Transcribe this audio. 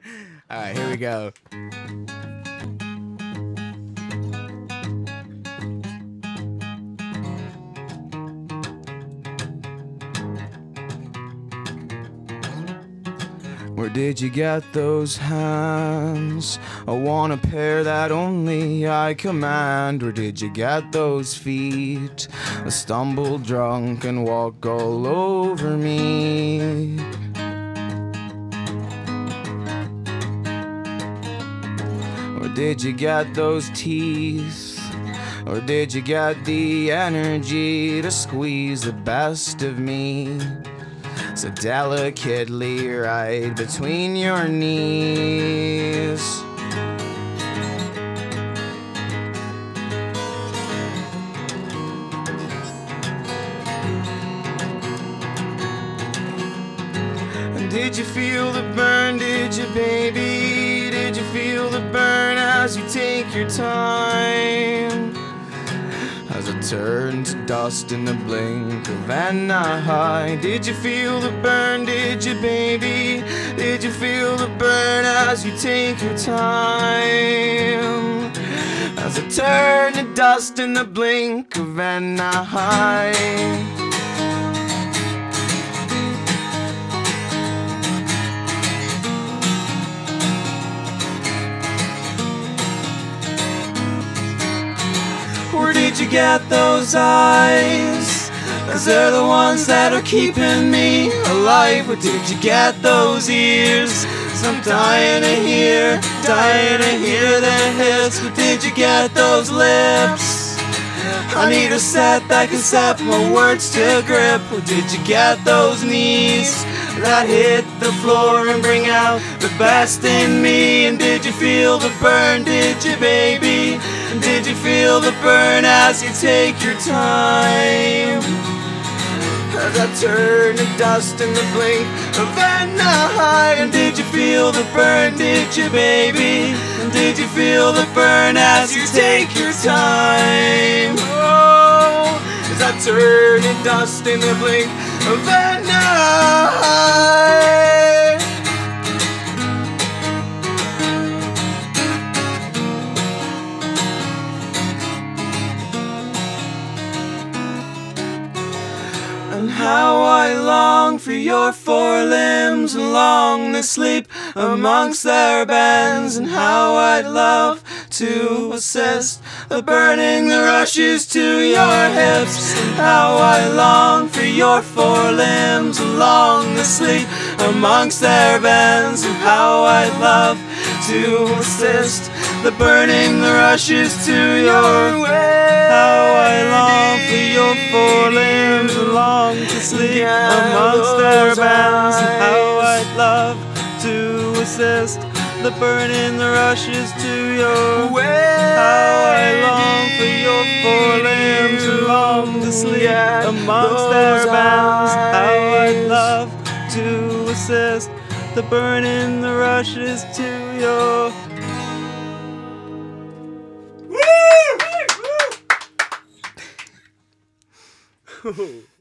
All right, here we go. Where did you get those hands? I want a pair that only I command. Where did you get those feet? I stumble drunk and walk all over me. Or did you get those teeth? Or did you get the energy to squeeze the best of me? So delicately right between your knees. Did you feel the burn? Did you, baby? Did you feel the burn as you take your time? As it turned to dust in the blink of an eye. Did you feel the burn? Did you, baby? Did you feel the burn as you take your time? As it turned to dust in the blink of an eye. Did you get those eyes? Cause they're the ones that are keeping me alive. Where did you get those ears? I'm dying to hear, dying to hear their hips. Where did you get those lips? I need a set that can set my words to grip. Where did you get those knees that hit the floor and bring out the best in me? And did you feel the burn? Did you, baby? Feel the burn as you take your time? As I turn to dust in the blink of an eye And did you feel the burn, did you baby? And did you feel the burn as you take your time? Oh, as I turn to dust in the blink of an eye how I long for your four limbs long to sleep amongst their bends. And how I'd love to assist the burning that rushes to your hips. How I long for your four limbs and long to sleep amongst their bends. And how I'd love to assist the burning that rushes to your way. How I long for your four limbs and long to sleep amongst their bands. How I'd love to assist the burning rushes to your way. How I long for your four limbs and long to sleep amongst their bands. How I'd love to assist the burning rushes to your Ooh.